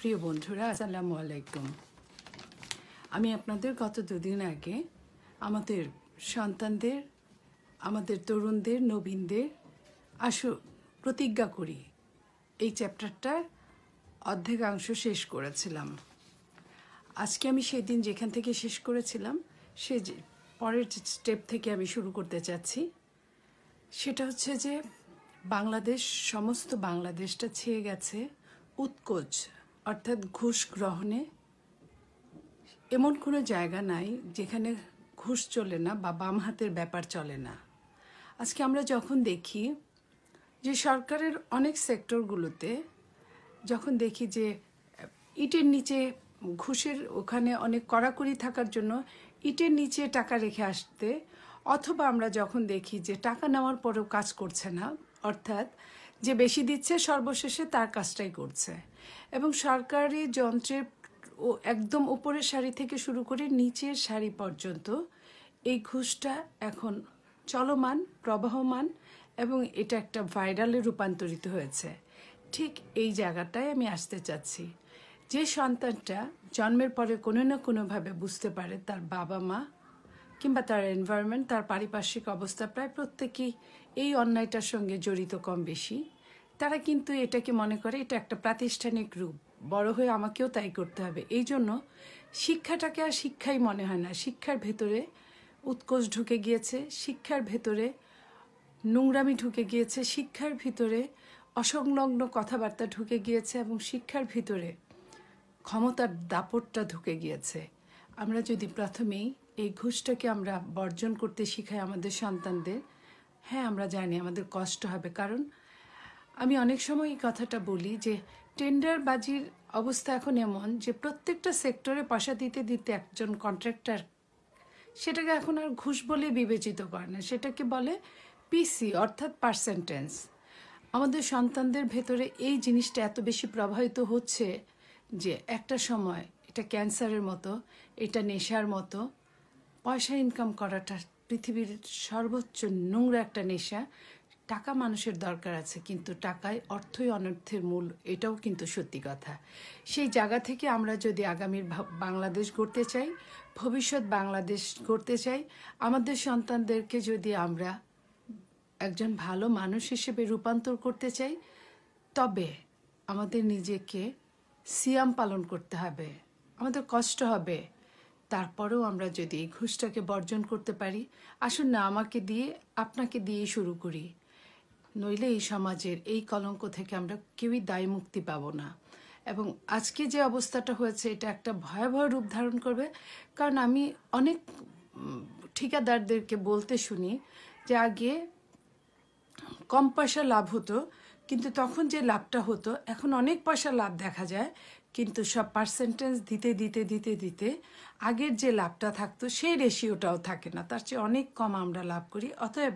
প্রিয় বন্ধুরা, আসসালামু আলাইকুম। আমি আপনাদের গত দুদিন আগে আমাদের সন্তানদের, আমাদের তরুণদের, নবীনদের আসু প্রতিজ্ঞা করি। এই চ্যাপ্টারটার অর্ধেকাংশ শেষ করেছিলাম। আজকে আমি সেদিন যেখান থেকে শেষ করেছিলাম, সে পরের স্টেপ থেকে আমি শুরু করতে চাচ্ছি, সেটা হচ্ছে যে বাংলাদেশ, সমস্ত বাংলাদেশটা ছেয়ে গেছে উৎকোচ অর্থাৎ ঘুষ গ্রহণে এমন কোনো জায়গা নাই যেখানে ঘুষ চলে না বা বাম হাতের ব্যাপার চলে না। আজকে আমরা যখন দেখি যে সরকারের অনেক সেক্টরগুলোতে যখন দেখি যে, ইটের নিচে ঘুষের ওখানে অনেক কড়াকড়ি থাকার জন্য ইটের নিচে টাকা রেখে আসতে, অথবা আমরা যখন দেখি যে টাকা নেওয়ার পরেও কাজ করছে না, অর্থাৎ যে বেশি দিচ্ছে সর্বশেষে তার কাজটাই করছে। এবং সরকারি যন্ত্রের ও একদম উপরের শাড়ি থেকে শুরু করে নিচের শাড়ি পর্যন্ত এই ঘুষটা এখন চলমান, প্রবাহমান এবং এটা একটা ভাইরালে রূপান্তরিত হয়েছে। ঠিক এই জায়গাটায় আমি আসতে চাচ্ছি। যে সন্তানটা জন্মের পরে কোনো না কোনোভাবে বুঝতে পারে তার বাবা মা কিংবা তার এনভায়রনমেন্ট তার পারিপার্শ্বিক অবস্থা, প্রায় প্রত্যেকেই এই অন্যায়টার সঙ্গে জড়িত কম বেশি। তারা কিন্তু এটাকে মনে করে, এটা একটা প্রাতিষ্ঠানিক রূপ। বড় হয়ে আমাকেও তাই করতে হবে। এই জন্য শিক্ষাটাকে আর শিক্ষাই মনে হয় না। শিক্ষার ভেতরে উৎকোষ ঢুকে গিয়েছে, শিক্ষার ভেতরে নোংরামি ঢুকে গিয়েছে, শিক্ষার ভিতরে অসংলগ্ন কথাবার্তা ঢুকে গিয়েছে এবং শিক্ষার ভিতরে ক্ষমতার দাপটটা ঢুকে গিয়েছে। আমরা যদি প্রথমেই এই ঘুষটাকে আমরা বর্জন করতে শিখাই আমাদের সন্তানদের হ্যাঁ আমরা জানি আমাদের কষ্ট হবে। কারণ আমি অনেক সময় এই কথাটা বলি যে টেন্ডার বাজির অবস্থা এখন এমন যে প্রত্যেকটা সেক্টরে পয়সা দিতে দিতে একজন কন্ট্রাক্টর সেটাকে এখন আর ঘুষ বলে বিবেচিত করে না। সেটাকে বলে পিসি অর্থাৎ পার্সেন্টেন্স আমাদের সন্তানদের ভেতরে এই জিনিসটা এত বেশি প্রভাবিত হচ্ছে যে একটা সময় এটা ক্যান্সারের মতো, এটা নেশার মতো, পয়সা ইনকাম করাটা পৃথিবীর সর্বোচ্চ নোংরা একটা নেশা। টাকা মানুষের দরকার আছে, কিন্তু টাকায় অর্থই অনর্থের মূল, এটাও কিন্তু সত্যি কথা। সেই জায়গা থেকে আমরা যদি আগামীর বাংলাদেশ গড়তে চাই, ভবিষ্যৎ বাংলাদেশ গড়তে চাই, আমাদের সন্তানদেরকে যদি আমরা একজন ভালো মানুষ হিসেবে রূপান্তর করতে চাই, তবে আমাদের নিজেকে সিয়াম পালন করতে হবে, আমাদের কষ্ট হবে। তারপরেও আমরা যদি এই ঘুষটাকে বর্জন করতে পারি, আসুন না, আমাকে দিয়ে, আপনাকে দিয়ে শুরু করি। নইলে এই সমাজের এই কলঙ্ক থেকে আমরা কেউই দায় মুক্তি পাব না। এবং আজকে যে অবস্থাটা হয়েছে, এটা একটা ভয়াবহ রূপ ধারণ করবে। কারণ আমি অনেক ঠিকাদারদেরকে বলতে শুনি যে আগে কম পয়সা লাভ হতো, কিন্তু তখন যে লাভটা হতো, এখন অনেক পয়সা লাভ দেখা যায়, কিন্তু সব পার্সেন্টেজ দিতে দিতে দিতে দিতে আগের যে লাভটা থাকতো, সেই রেশিওটাও থাকে না। তার চেয়ে অনেক কম আমরা লাভ করি। অতএব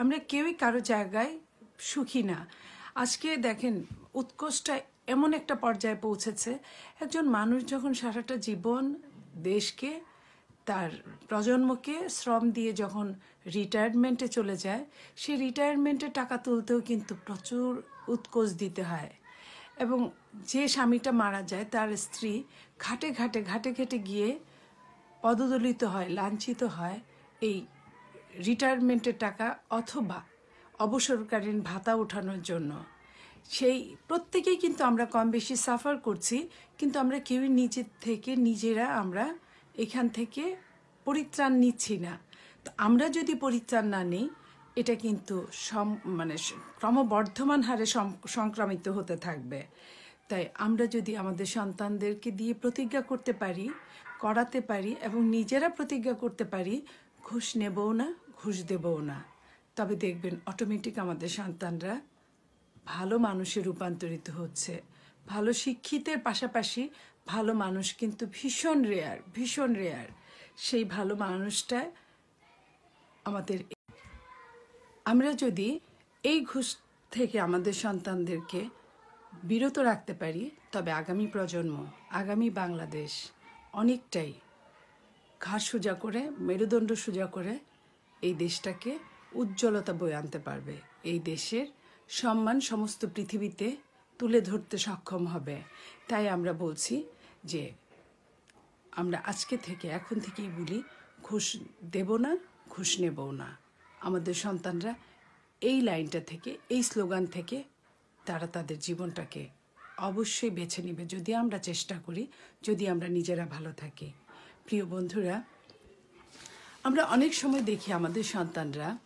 আমরা কেউই কারও জায়গায় সুখী না। আজকে দেখেন, উৎকোষটা এমন একটা পর্যায়ে পৌঁছেছে, একজন মানুষ যখন সারাটা জীবন দেশকে, তার প্রজন্মকে শ্রম দিয়ে যখন রিটায়ারমেন্টে চলে যায়, সেই রিটায়ারমেন্টে টাকা তুলতেও কিন্তু প্রচুর উৎকোষ দিতে হয়। এবং যে স্বামীটা মারা যায়, তার স্ত্রী ঘাটে ঘাটে ঘাটে ঘাটে গিয়ে পদদলিত হয়, লাঞ্ছিত হয় এই রিটায়ারমেন্টের টাকা অথবা অবসরকালীন ভাতা ওঠানোর জন্য। সেই প্রত্যেকেই কিন্তু আমরা কম বেশি সাফার করছি, কিন্তু আমরা কেউই নিজের থেকে নিজেরা আমরা এখান থেকে পরিত্রাণ নিচ্ছি না। তো আমরা যদি পরিত্রাণ না নিই, এটা কিন্তু সম মানে ক্রমবর্ধমান হারে সংক্রামিত হতে থাকবে। তাই আমরা যদি আমাদের সন্তানদেরকে দিয়ে প্রতিজ্ঞা করতে পারি, করাতে পারি এবং নিজেরা প্রতিজ্ঞা করতে পারি, ঘুষ নেবও না, ঘুষ দেবও না। তবে দেখবেন অটোমেটিক আমাদের সন্তানরা ভালো মানুষে রূপান্তরিত হচ্ছে। ভালো শিক্ষিতের পাশাপাশি ভালো মানুষ কিন্তু ভীষণ রেয়ার ভীষণ রেয়ার সেই ভালো মানুষটা আমাদের আমরা যদি এই ঘুষ থেকে আমাদের সন্তানদেরকে বিরত রাখতে পারি, তবে আগামী প্রজন্ম, আগামী বাংলাদেশ অনেকটাই ঘাস সোজা করে, মেরুদণ্ড সোজা করে এই দেশটাকে উজ্জ্বলতা বয়ে আনতে পারবে। এই দেশের সম্মান সমস্ত পৃথিবীতে তুলে ধরতে সক্ষম হবে। তাই আমরা বলছি যে আমরা আজকে থেকে, এখন থেকেই বলি, ঘুষ দেব না, ঘুষ নেবও না। আমাদের সন্তানরা এই লাইনটা থেকে, এই স্লোগান থেকে তারা তাদের জীবনটাকে অবশ্যই বেছে নেবে যদি আমরা চেষ্টা করি, যদি আমরা নিজেরা ভালো থাকি। প্রিয় বন্ধুরা, আমরা অনেক সময় দেখি আমাদের সন্তানরা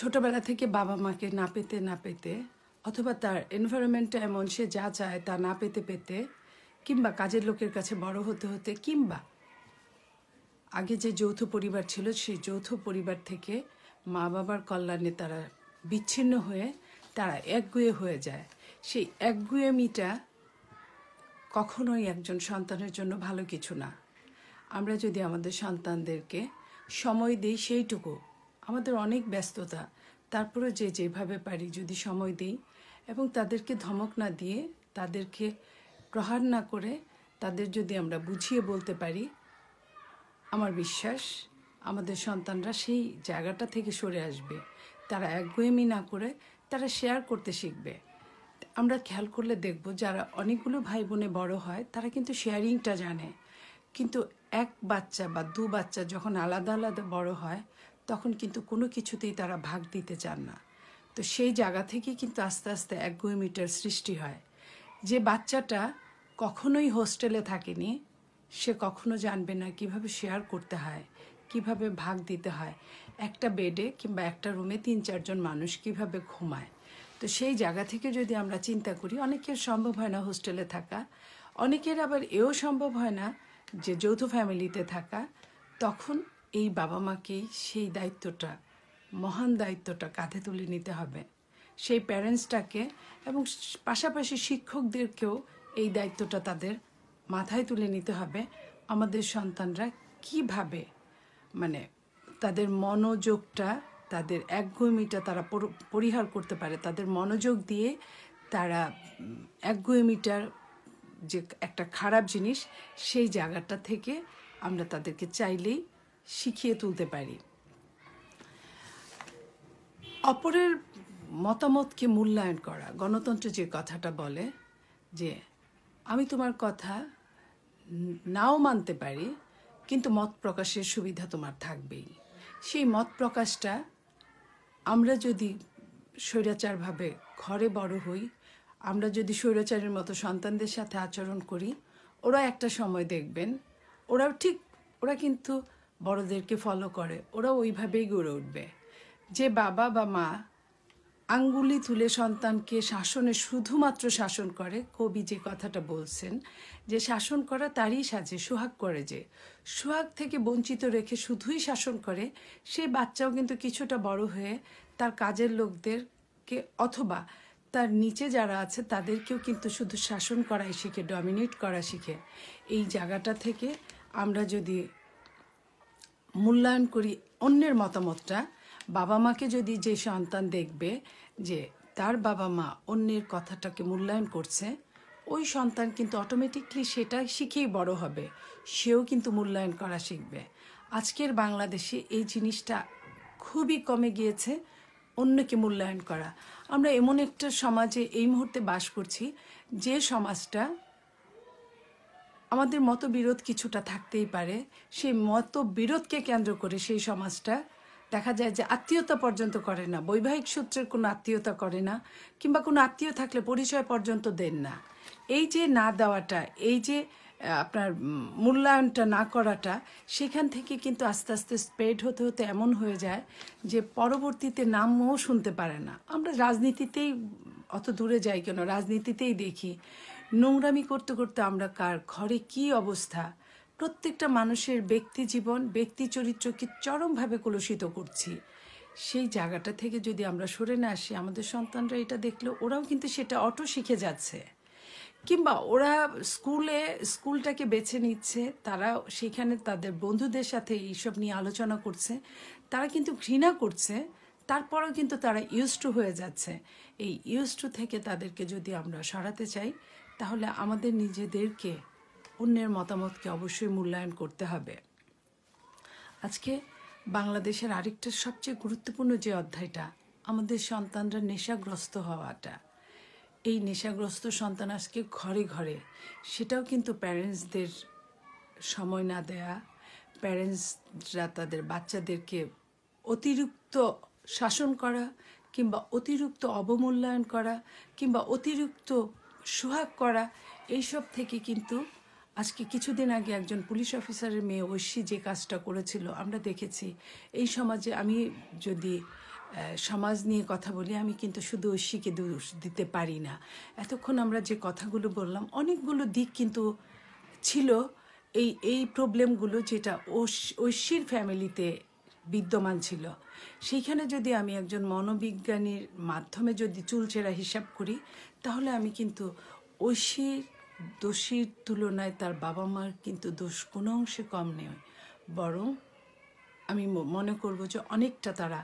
ছোটবেলা থেকে বাবা মাকে না পেতে না পেতে, অথবা তার এনভায়রনমেন্টটা এমন সে যা চায় তা না পেতে পেতে, কিংবা কাজের লোকের কাছে বড় হতে হতে, কিংবা আগে যে যৌথ পরিবার ছিল, সেই যৌথ পরিবার থেকে মা বাবার কল্যাণে তারা বিচ্ছিন্ন হয়ে তারা একগুয়ে হয়ে যায়। সেই একগুয়েমিটা কখনোই একজন সন্তানের জন্য ভালো কিছু না। আমরা যদি আমাদের সন্তানদেরকে সময় দিই সেইটুকু আমাদের অনেক ব্যস্ততা। তারপরে যে যেভাবে পারি যদি সময় দিই এবং তাদেরকে ধমক না দিয়ে তাদেরকে প্রহার না করে তাদের যদি আমরা বুঝিয়ে বলতে পারি, আমার বিশ্বাস আমাদের সন্তানরা সেই জায়গাটা থেকে সরে আসবে। তারা একগুয়েমি না করে তারা শেয়ার করতে শিখবে। আমরা খেয়াল করলে দেখব যারা অনেকগুলো ভাই বোনে বড় হয় তারা কিন্তু শেয়ারিংটা জানে। কিন্তু এক বাচ্চা বা দু বাচ্চা যখন আলাদা আলাদা বড় হয় তখন কিন্তু কোনো কিছুতেই তারা ভাগ দিতে চান না। তো সেই জায়গা থেকে কিন্তু আস্তে আস্তে এক একগুয়েমিটার সৃষ্টি হয়। যে বাচ্চাটা কখনোই হোস্টেলে থাকেনি, সে কখনো জানবে না কীভাবে শেয়ার করতে হয়, কীভাবে ভাগ দিতে হয়। একটা বেডে কিংবা একটা রুমে তিন চারজন মানুষ কীভাবে ঘুমায়। তো সেই জায়গা থেকে যদি আমরা চিন্তা করি, অনেকের সম্ভব হয় না হোস্টেলে থাকা, অনেকের আবার এও সম্ভব হয় না যে যৌথ ফ্যামিলিতে থাকা। তখন এই বাবা মাকেই সেই দায়িত্বটা, মহান দায়িত্বটা কাঁধে তুলে নিতে হবে। সেই প্যারেন্টসটাকে এবং পাশাপাশি শিক্ষকদেরকেও এই দায়িত্বটা তাদের মাথায় তুলে নিতে হবে। আমাদের সন্তানরা কীভাবে মানে তাদের মনোযোগটা, তাদের একগুয়েমিটা তারা পরিহার করতে পারে, তাদের মনোযোগ দিয়ে তারা একগুয়েমিটার যে একটা খারাপ জিনিস, সেই জায়গাটা থেকে আমরা তাদেরকে চাইলেই শিখিয়ে তুলতে পারি। অপরের মতামতকে মূল্যায়ন করা, গণতন্ত্র যে কথাটা বলে যে, আমি তোমার কথা নাও মানতে পারি, কিন্তু মত প্রকাশের সুবিধা তোমার থাকবেই। সেই মত প্রকাশটা আমরা যদি স্বৈরাচারভাবে ঘরে বড় হই, আমরা যদি স্বৈরাচারের মতো সন্তানদের সাথে আচরণ করি, ওরা একটা সময় দেখবেন, ওরাও ঠিক, ওরা কিন্তু বড়দেরকে ফলো করে ওরা ওইভাবেই গড়ে উঠবে। যে বাবা বা মা আঙ্গুলি তুলে সন্তানকে শাসনে শুধুমাত্র শাসন করে, কবি যে কথাটা বলছেন, যে শাসন করা তারই সাজে, সোহাগ করে যে। সোহাগ থেকে বঞ্চিত রেখে শুধুই শাসন করে সেই বাচ্চাও কিন্তু কিছুটা বড় হয়ে তার কাজের লোকদেরকে অথবা তার নিচে যারা আছে তাদেরকেও কিন্তু শুধু শাসন করাই শিখে ডমিনেট করা শিখে। এই জায়গাটা থেকে আমরা যদি মূল্যায়ন করি অন্যের মতামতটা। বাবা মাকে যদি যে সন্তান দেখবে যে তার বাবা মা অন্যের কথাটাকে মূল্যায়ন করছে, ওই সন্তান কিন্তু অটোমেটিকলি সেটা শিখেই বড় হবে। সেও কিন্তু মূল্যায়ন করা শিখবে। আজকের বাংলাদেশে এই জিনিসটা খুবই কমে গিয়েছে, অন্যকে মূল্যায়ন করা। আমরা এমন একটা সমাজে এই মুহূর্তে বাস করছি যে সমাজটা আমাদের মতবিরোধ কিছুটা থাকতেই পারে। সেই মতবিরোধকে কেন্দ্র করে সেই সমাজটা দেখা যায় যে আত্মীয়তা পর্যন্ত করে না। বৈবাহিক সূত্রের কোনো আত্মীয়তা করে না কিংবা কোনো আত্মীয় থাকলে পরিচয় পর্যন্ত দেন না। এই যে না দেওয়াটা, এই যে আপনার মূল্যায়নটা না করাটা, সেখান থেকে কিন্তু আস্তে আস্তে স্প্রেড হতে হতে এমন হয়ে যায় যে পরবর্তীতে নামও শুনতে পারে না। আমরা রাজনীতিতেই অত দূরে যাই কেন? রাজনীতিতেই দেখি নোংরামি করতে করতে আমরা কার ঘরে কি অবস্থা? প্রত্যেকটা মানুষের ব্যক্তি জীবন, ব্যক্তি চরিত্রকে চরমভাবে কলুষিত করছি। সেই জায়গাটা থেকে যদি আমরা সরে না আসি, আমাদের সন্তানরা এটা দেখলে ওরাও কিন্তু সেটা অটো শিখে যাচ্ছে। কিংবা ওরা স্কুলে, স্কুলটাকে বেছে নিচ্ছে, তারা সেখানে তাদের বন্ধুদের সাথে এইসব নিয়ে আলোচনা করছে, তারা কিন্তু ঘৃণা করছে, তারপরেও কিন্তু তারা ইউজ টু হয়ে যাচ্ছে। এই ইউজ টু থেকে তাদেরকে যদি আমরা সরাতে চাই তাহলে আমাদের নিজেদেরকে অন্যের মতামতকে অবশ্যই মূল্যায়ন করতে হবে। আজকে বাংলাদেশের আরেকটা সবচেয়ে গুরুত্বপূর্ণ যে অধ্যায়টা, আমাদের সন্তানরা নেশাগ্রস্ত হওয়াটা। এই নেশাগ্রস্ত সন্তান আজকে ঘরে ঘরে, সেটাও কিন্তু প্যারেন্টসদের সময় না দেয়া, প্যারেন্টসরা তাদের বাচ্চাদেরকে অতিরিক্ত শাসন করা কিংবা অতিরিক্ত অবমূল্যায়ন করা কিংবা অতিরিক্ত সোহাগ করা এইসব থেকে কিন্তু আজকে কিছুদিন আগে একজন পুলিশ অফিসারের মেয়ে ঐশী যে কাজটা করেছিল, আমরা দেখেছি। এই সমাজে আমি যদি সমাজ নিয়ে কথা বলি, আমি কিন্তু শুধু ঐশীকে দোষ দিতে পারি না। এতক্ষণ আমরা যে কথাগুলো বললাম, অনেকগুলো দিক কিন্তু ছিল। এই এই প্রবলেমগুলো যেটা ঐশ- ঐশীর ফ্যামিলিতে বিদ্যমান ছিল। সেইখানে যদি আমি একজন মনোবিজ্ঞানীর মাধ্যমে যদি চুলচেরা হিসাব করি, তাহলে আমি কিন্তু ঐশীর দোষীর তুলনায় তার বাবা মার কিন্তু দোষ কোনো অংশে কম নেই বরং আমি মনে করব যে অনেকটা তারা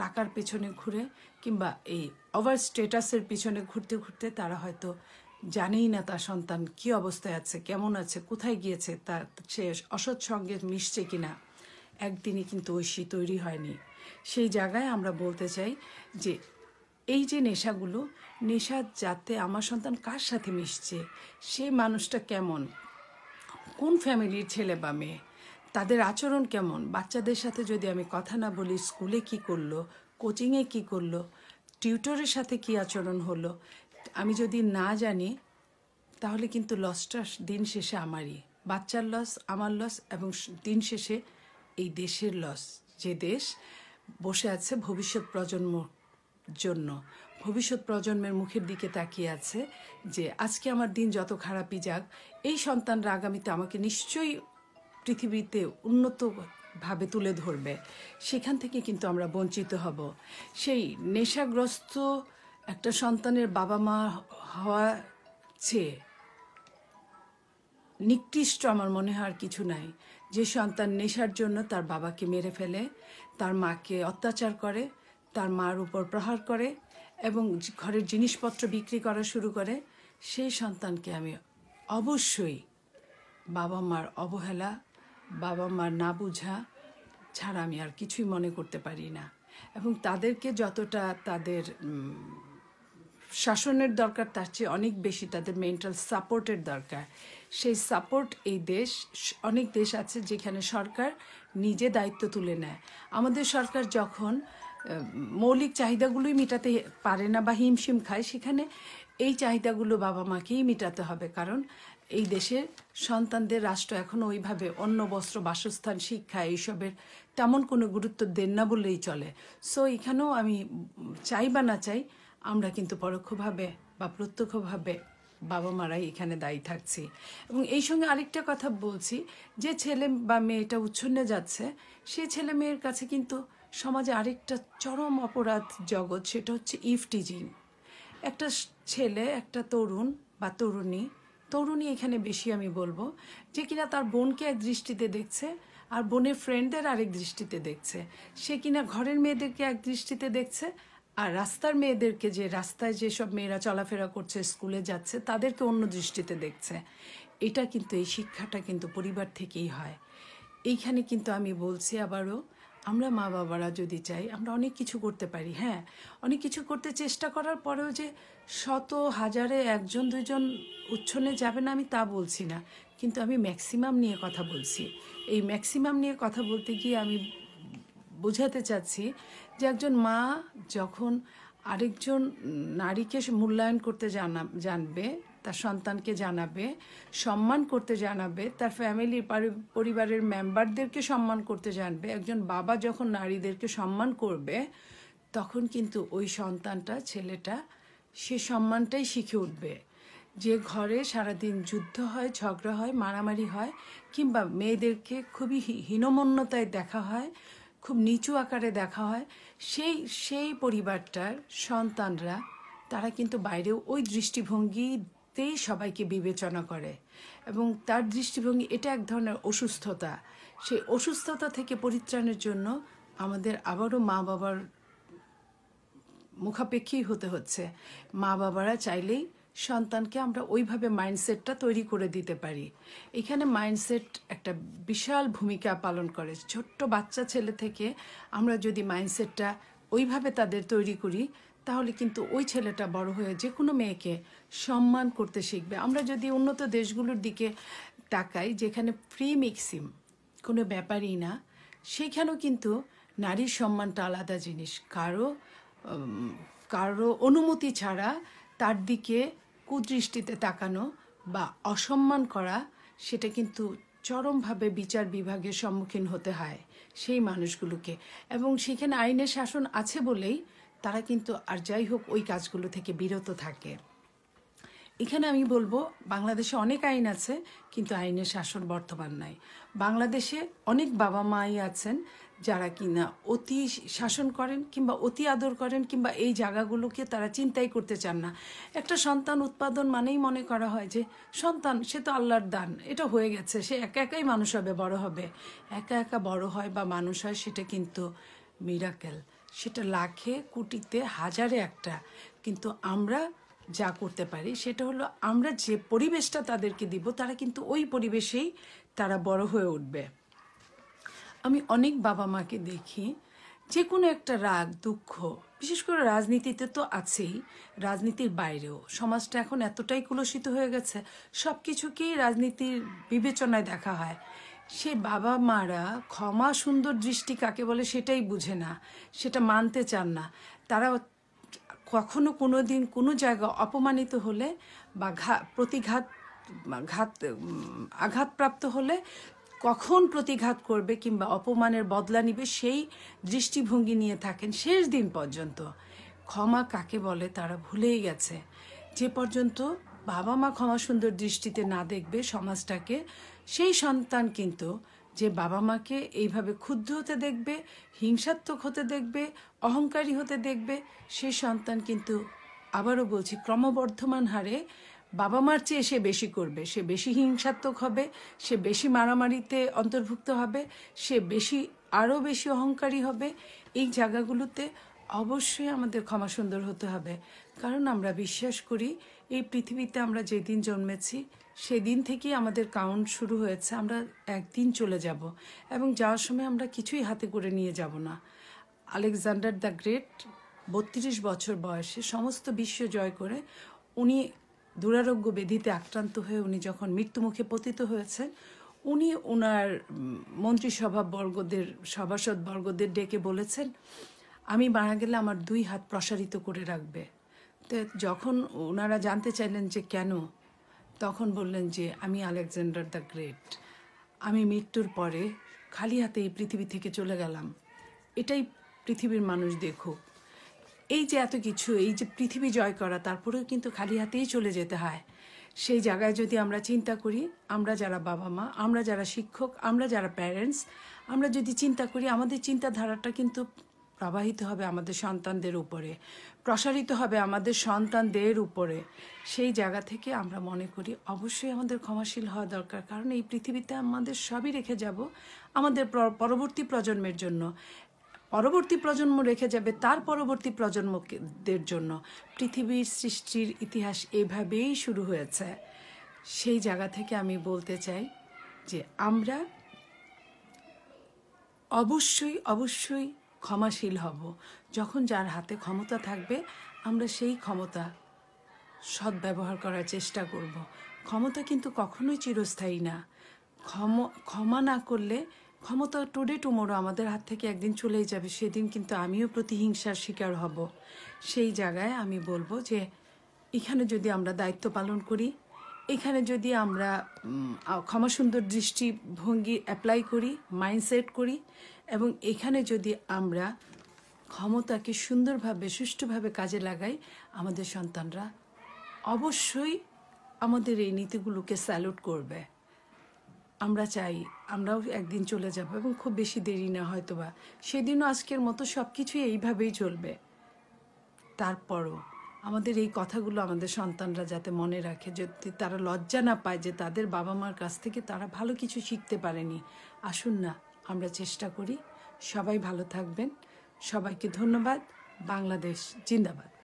টাকার পেছনে ঘুরে কিংবা এই ওভার স্টেটাসের পিছনে ঘুরতে ঘুরতে তারা হয়তো জানেই না তার সন্তান কি অবস্থায় আছে, কেমন আছে, কোথায় গিয়েছে, তার সে অসৎ সঙ্গে মিশছে কিনা। একদিনই কিন্তু ঐশী তৈরি হয়নি। সেই জায়গায় আমরা বলতে চাই যে, এই যে নেশাগুলো, নেশা যাতে আমার সন্তান কার সাথে মিশছে, সে মানুষটা কেমন? কোন ফ্যামিলির ছেলে বা মেয়ে? তাদের আচরণ কেমন? বাচ্চাদের সাথে যদি আমি কথা না বলি, স্কুলে কি করল? কোচিংয়ে কি করল? টিউটরের সাথে কি আচরণ হলো? আমি যদি না জানি, তাহলে কিন্তু লসটা দিন শেষে আমারই। বাচ্চার লস আমার লস এবং দিন শেষে এই দেশের লস যে দেশ বসে আছে ভবিষ্যৎ প্রজন্ম জন্য। ভবিষ্যৎ প্রজন্মের মুখের দিকে তাকিয়ে আছে যে, আজকে আমার দিন যত খারাপই যাক, এই সন্তানরা আগামীতে আমাকে নিশ্চয়ই পৃথিবীতে উন্নত ভাবে তুলে ধরবে। সেখান থেকে কিন্তু আমরা বঞ্চিত হব। সেই নেশাগ্রস্ত একটা সন্তানের বাবা মা হওয়া চেয়ে নিকৃষ্ট আমার মনে হয় আর কিছু নাই। যে সন্তান নেশার জন্য তার বাবাকে মেরে ফেলে, তার মাকে অত্যাচার করে, তার মার উপর প্রহার করে এবং ঘরের জিনিসপত্র বিক্রি করা শুরু করে, সেই সন্তানকে আমি অবশ্যই বাবা মার অবহেলা, বাবা মার না বুঝা ছাড়া আমি আর কিছুই মনে করতে পারি না। এবং তাদেরকে যতটা তাদের শাসনের দরকার, তার চেয়ে অনেক বেশি তাদের মেন্টাল সাপোর্টের দরকার। সেই সাপোর্ট এই দেশ, অনেক দেশ আছে যেখানে সরকার নিজে দায়িত্ব তুলে নেয়। আমাদের সরকার যখন মৌলিক চাহিদাগুলোই মেটাতে পারে না বা হিমশিম খায়, সেখানে এই চাহিদাগুলো বাবা মাকেই মেটাতে হবে। কারণ এই দেশের সন্তানদের রাষ্ট্র এখনও ওইভাবে অন্য বস্ত্র, বাসস্থান, শিক্ষা এইসবের তেমন কোনো গুরুত্ব দেন না বললেই চলে। সো এখানেও আমি চাই বা না চাই আমরা কিন্তু পরোক্ষভাবে বা প্রত্যক্ষভাবে বাবা মারাই এখানে দায়ী থাকছি। এবং এই সঙ্গে আরেকটা কথা বলছি, যে ছেলে বা মেয়েটা উচ্ছন্নে যাচ্ছে, সে ছেলে মেয়ের কাছে কিন্তু সমাজে আরেকটা চরম অপরাধ জগৎ, সেটা হচ্ছে ইফটিজিং একটা ছেলে, একটা তরুণ বা তরুণী তরুণী এখানে বেশি আমি বলব, যে কিনা তার বোনকে এক দৃষ্টিতে দেখছে, আর বোনের ফ্রেন্ডদের আরেক দৃষ্টিতে দেখছে। সে কিনা ঘরের মেয়েদেরকে এক দৃষ্টিতে দেখছে আর রাস্তার মেয়েদেরকে যে রাস্তায় যেসব মেয়েরা চলাফেরা করছে, স্কুলে যাচ্ছে, তাদেরকে অন্য দৃষ্টিতে দেখছে। এটা কিন্তু, এই শিক্ষাটা কিন্তু পরিবার থেকেই হয়। এইখানে কিন্তু আমি বলছি আবারও, আমরা মা বাবারা যদি চাই, আমরা অনেক কিছু করতে পারি হ্যাঁ? অনেক কিছু করতে চেষ্টা করার পরেও যে শত হাজারে একজন দুজন উচ্ছনে যাবে না, আমি তা বলছি না। কিন্তু আমি ম্যাক্সিমাম নিয়ে কথা বলছি। এই ম্যাক্সিমাম নিয়ে কথা বলতে গিয়ে আমি বোঝাতে চাচ্ছি যে একজন মা যখন আরেকজন নারীকে মূল্যায়ন করতে জানা, জানবে, তার সন্তানকে জানাবে, সম্মান করতে জানাবে, তার ফ্যামিলির পরিবারের মেম্বারদেরকে সম্মান করতে জানবে, একজন বাবা যখন নারীদেরকে সম্মান করবে, তখন কিন্তু ওই সন্তানটা, ছেলেটা সে সম্মানটাই শিখে উঠবে। যে ঘরে সারাদিন যুদ্ধ হয়, ঝগড়া হয়, মারামারি হয়, কিংবা মেয়েদেরকে খুবই হীনমন্যতায় দেখা হয় খুব নিচু আকারে দেখা হয়। সেই সেই পরিবারটার সন্তানরা, তারা কিন্তু বাইরেও ওই দৃষ্টিভঙ্গিতেই সবাইকে বিবেচনা করে এবং তার দৃষ্টিভঙ্গি এটা এক ধরনের অসুস্থতা। সেই অসুস্থতা থেকে পরিত্রাণের জন্য আমাদের আবারও মা বাবার মুখাপেক্ষী হতে হচ্ছে। মা বাবারা চাইলেই সন্তানকে আমরা ওইভাবে মাইন্ডসেটটা তৈরি করে দিতে পারি। এখানে মাইন্ডসেট একটা বিশাল ভূমিকা পালন করে। ছোট্ট বাচ্চা ছেলে থেকে আমরা যদি মাইন্ডসেটটা ওইভাবে তাদের তৈরি করি, তাহলে কিন্তু ওই ছেলেটা বড় হয়ে যে কোনো মেয়েকে সম্মান করতে শিখবে। আমরা যদি উন্নত দেশগুলোর দিকে তাকাই, যেখানে ফ্রি মিক্সিম কোনো ব্যাপারই না, সেখানেও কিন্তু নারীর সম্মানটা আলাদা জিনিস। কারও কারও অনুমতি ছাড়া তার দিকে কুদৃষ্টিতে তাকানো বা অসম্মান করা, সেটা কিন্তু চরমভাবে বিচার বিভাগের সম্মুখীন হতে হয় সেই মানুষগুলোকে। এবং সেখানে আইনের শাসন আছে বলেই তারা কিন্তু আর যাই হোক ওই কাজগুলো থেকে বিরত থাকে। এখানে আমি বলব, বাংলাদেশে অনেক আইন আছে, কিন্তু আইনের শাসন বর্তমান নাই। বাংলাদেশে অনেক বাবা মাই আছেন যারা কিনা অতি শাসন করেন কিংবা অতি আদর করেন কিংবা এই জায়গাগুলোকে তারা চিন্তাই করতে চান না। একটা সন্তান উৎপাদন মানেই মনে করা হয় যে, সন্তান, সে তো আল্লাহর দান, এটা হয়ে গেছে, সে একা একাই মানুষ হবে, বড় হবে। একা একা বড় হয় বা মানুষ হয়, সেটা কিন্তু মিরাকেল সেটা লাখে, কোটিতে, হাজারে একটা। কিন্তু আমরা যা করতে পারি, সেটা হলো আমরা যে পরিবেশটা তাদেরকে দিব, তারা কিন্তু ওই পরিবেশেই তারা বড় হয়ে উঠবে। আমি অনেক বাবা মাকে দেখি যে কোনো একটা রাগ, দুঃখ, বিশেষ করে রাজনীতিতে তো আছেই, রাজনীতির বাইরেও। সমাজটা এখন এতটাই কুলসিত হয়ে গেছে সব কিছুকেই রাজনীতির বিবেচনায় দেখা হয়। সে বাবা মারা ক্ষমা সুন্দর দৃষ্টি কাকে বলে সেটাই বুঝে না, সেটা মানতে চান না। তারা কখনো কোনো দিন কোনো জায়গা অপমানিত হলে বা ঘা, প্রতিঘাত ঘাত আঘাতপ্রাপ্ত হলে কখন প্রতিঘাত করবে কিংবা অপমানের বদলা নিবে সেই দৃষ্টিভঙ্গি নিয়ে থাকেন শেষ দিন পর্যন্ত। ক্ষমা কাকে বলে তারা ভুলেই গেছে। যে পর্যন্ত বাবা মা ক্ষমা সুন্দর দৃষ্টিতে না দেখবে সমাজটাকে, সেই সন্তান কিন্তু যে বাবা মাকে এইভাবে ক্ষুব্ধ হতে দেখবে, হিংসাত্মক হতে দেখবে, অহংকারী হতে দেখবে সেই সন্তান কিন্তু, আবারও বলছি, ক্রমবর্ধমান হারে বাবা মার চেয়ে সে বেশি করবে, সে বেশি হিংসাত্মক হবে, সে বেশি মারামারিতে অন্তর্ভুক্ত হবে, সে বেশি, আরও বেশি অহংকারী হবে। এই জায়গাগুলোতে অবশ্যই আমাদের ক্ষমা সুন্দর হতে হবে। কারণ আমরা বিশ্বাস করি, এই পৃথিবীতে আমরা যেদিন জন্মেছি, সেদিন থেকেই আমাদের কাউন্ট শুরু হয়েছে, আমরা একদিন চলে যাব এবং যাওয়ার সময় আমরা কিছুই হাতে করে নিয়ে যাব না। আলেকজান্ডার দ্য গ্রেট, বত্রিশ বছর বয়সে সমস্ত বিশ্ব জয় করে, উনি দুরারোগ্য ব্যাধিতে আক্রান্ত হয়ে উনি যখন মৃত্যুমুখে পতিত হয়েছেন, উনি ওনার মন্ত্রিসভা বর্গদের সভাসদ বর্গদের ডেকে বলেছেন, আমি মারা গেলে আমার দুই হাত প্রসারিত করে রাখবে। তো যখন ওনারা জানতে চাইলেন যে কেন, তখন বললেন যে, আমি আলেকজান্ডার দ্য গ্রেট। আমি মৃত্যুর পরে খালি হাতে এই পৃথিবী থেকে চলে গেলাম। এটাই পৃথিবীর মানুষ দেখুক। এই যে এত কিছু, এই যে পৃথিবী জয় করা, তারপরেও কিন্তু খালি হাতেই চলে যেতে হয়। সেই জায়গায় যদি আমরা চিন্তা করি, আমরা যারা বাবা মা, আমরা যারা শিক্ষক, আমরা যারা প্যারেন্টস আমরা যদি চিন্তা করি, আমাদের চিন্তাধারাটা কিন্তু প্রবাহিত হবে আমাদের সন্তানদের উপরে, প্রসারিত হবে আমাদের সন্তানদের উপরে। সেই জায়গা থেকে আমরা মনে করি, অবশ্যই আমাদের ক্ষমাশীল হওয়া দরকার। কারণ এই পৃথিবীতে আমাদের সবই রেখে যাব আমাদের পরবর্তী প্রজন্মের জন্য। পরবর্তী প্রজন্ম রেখে যাবে তার পরবর্তী প্রজন্মদের জন্য। পৃথিবীর সৃষ্টির ইতিহাস এভাবেই শুরু হয়েছে। সেই জায়গা থেকে আমি বলতে চাই যে আমরা অবশ্যই অবশ্যই ক্ষমাশীল হব। যখন যার হাতে ক্ষমতা থাকবে, আমরা সেই ক্ষমতা সদ্ব্যবহার করার চেষ্টা করব। ক্ষমতা কিন্তু কখনোই চিরস্থায়ী না। ক্ষম, ক্ষমা না করলে ক্ষমতা টোডে টুমোরো আমাদের হাত থেকে একদিন চলেই যাবে সেদিন কিন্তু আমিও প্রতিহিংসার শিকার হব। সেই জায়গায় আমি বলব যে এখানে যদি আমরা দায়িত্ব পালন করি এখানে যদি আমরা উম, আ- ক্ষমা সুন্দর দৃষ্টিভঙ্গি অ্যাপ্লাই করি মাইন্ডসেট করি এবং এখানে যদি আমরা ক্ষমতাকে সুন্দরভাবে সুষ্ঠুভাবে কাজে লাগাই আমাদের সন্তানরা অবশ্যই আমাদের এই নীতিগুলোকে স্যালুট করবে। আমরা চাই, আমরাও একদিন চলে যাব এবং খুব বেশি দেরি না হয়তোবা। সেদিনও আজকের মতো সব কিছুই এইভাবেই চলবে। তারপরও আমাদের এই কথাগুলো আমাদের সন্তানরা যাতে মনে রাখে, যদি তারা লজ্জা না পায় যে তাদের বাবা মার কাছ থেকে তারা ভালো কিছু শিখতে পারেনি, আসুন না, আমরা চেষ্টা করি। সবাই ভালো থাকবেন। সবাইকে ধন্যবাদ। বাংলাদেশ জিন্দাবাদ।